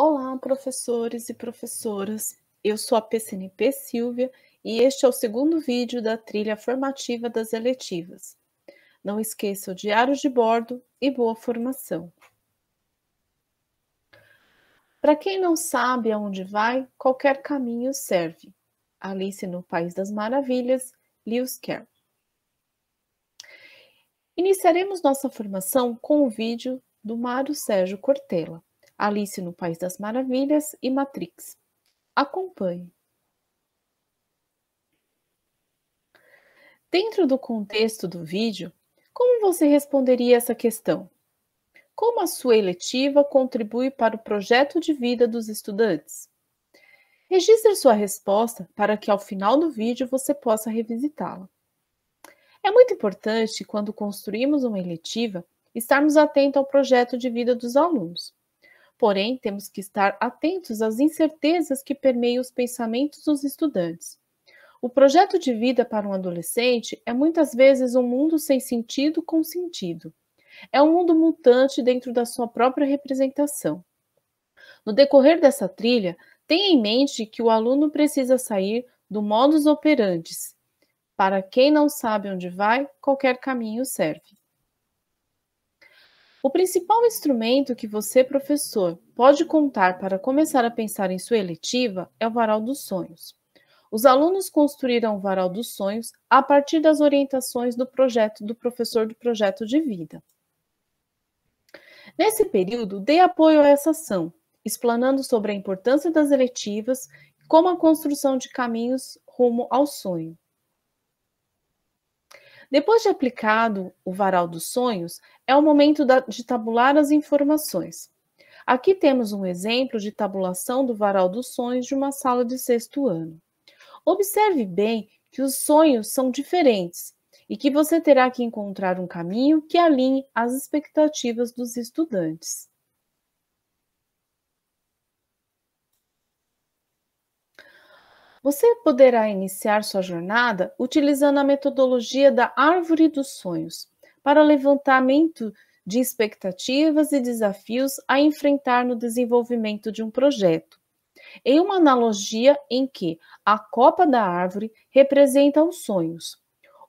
Olá, professores e professoras. Eu sou a PCNP Silvia e este é o segundo vídeo da trilha formativa das eletivas. Não esqueça o diário de bordo e boa formação. Para quem não sabe aonde vai, qualquer caminho serve. Alice no País das Maravilhas, Lewis Carroll. Iniciaremos nossa formação com o vídeo do Mário Sérgio Cortella. Alice no País das Maravilhas e Matrix. Acompanhe. Dentro do contexto do vídeo, como você responderia essa questão? Como a sua eletiva contribui para o projeto de vida dos estudantes? Registre sua resposta para que ao final do vídeo você possa revisitá-la. É muito importante, quando construímos uma eletiva, estarmos atentos ao projeto de vida dos alunos. Porém, temos que estar atentos às incertezas que permeiam os pensamentos dos estudantes. O projeto de vida para um adolescente é muitas vezes um mundo sem sentido com sentido. É um mundo mutante dentro da sua própria representação. No decorrer dessa trilha, tenha em mente que o aluno precisa sair do modus operandi. Para quem não sabe onde vai, qualquer caminho serve. O principal instrumento que você, professor, pode contar para começar a pensar em sua eletiva é o varal dos sonhos. Os alunos construíram o varal dos sonhos a partir das orientações do projeto do professor do projeto de vida. Nesse período, dê apoio a essa ação, explanando sobre a importância das eletivas como a construção de caminhos rumo ao sonho. Depois de aplicado o varal dos sonhos, é o momento de tabular as informações. Aqui temos um exemplo de tabulação do varal dos sonhos de uma sala de sexto ano. Observe bem que os sonhos são diferentes e que você terá que encontrar um caminho que alinhe as expectativas dos estudantes. Você poderá iniciar sua jornada utilizando a metodologia da Árvore dos Sonhos para levantamento de expectativas e desafios a enfrentar no desenvolvimento de um projeto. Em uma analogia em que a copa da árvore representa os sonhos,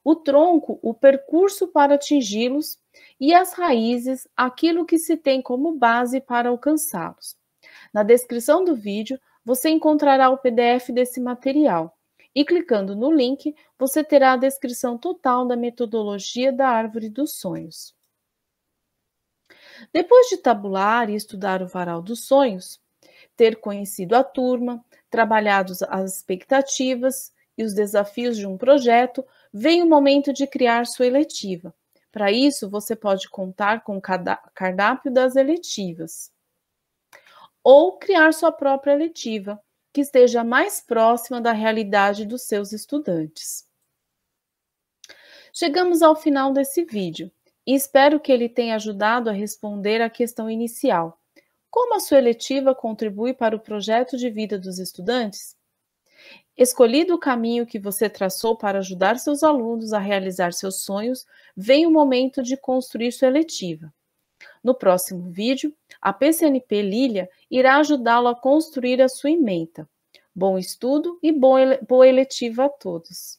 o tronco, o percurso para atingi-los e as raízes, aquilo que se tem como base para alcançá-los. Na descrição do vídeo, você encontrará o PDF desse material. E clicando no link, você terá a descrição total da metodologia da Árvore dos Sonhos. Depois de tabular e estudar o varal dos sonhos, ter conhecido a turma, trabalhado as expectativas e os desafios de um projeto, vem o momento de criar sua eletiva. Para isso, você pode contar com o cardápio das eletivas ou criar sua própria letiva, que esteja mais próxima da realidade dos seus estudantes. Chegamos ao final desse vídeo e espero que ele tenha ajudado a responder à questão inicial. Como a sua eletiva contribui para o projeto de vida dos estudantes? Escolhido o caminho que você traçou para ajudar seus alunos a realizar seus sonhos, vem o momento de construir sua eletiva. No próximo vídeo, a PCNP Lilia irá ajudá-lo a construir a sua ementa. Bom estudo e boa eletiva a todos!